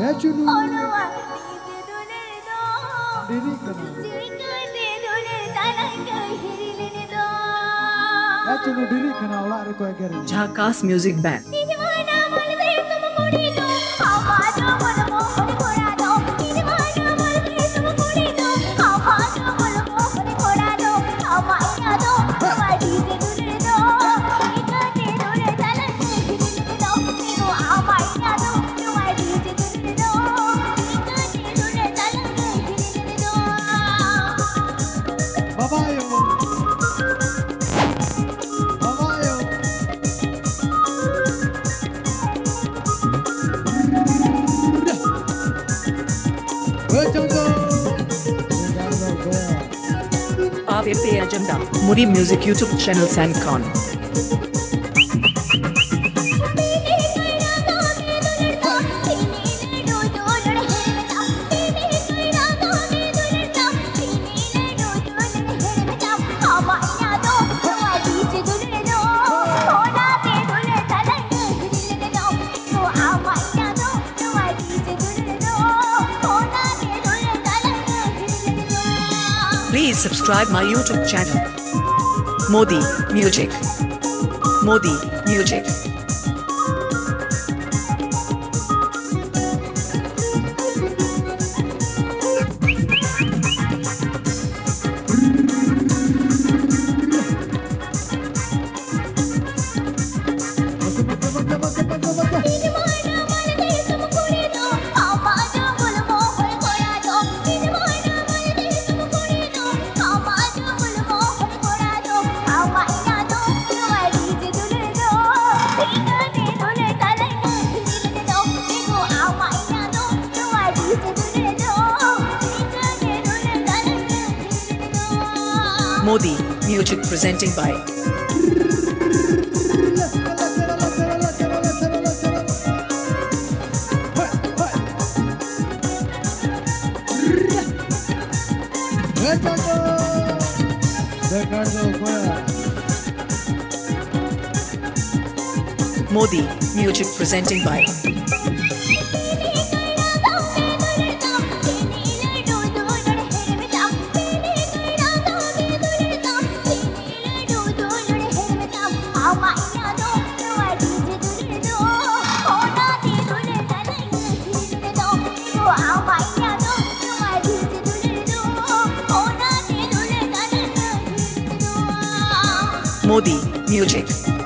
है जुनू दीदी कना जुनू दीदी कना औला रे कोई कह रही झाकास music band Ajamda. Mudi Music YouTube channel Sancon. Please subscribe my YouTube channel. Mudi Music. Mudi Music. Mudi Music presenting by. Mudi Music presenting by Mudi Music.